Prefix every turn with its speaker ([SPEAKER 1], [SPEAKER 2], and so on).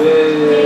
[SPEAKER 1] Yeah.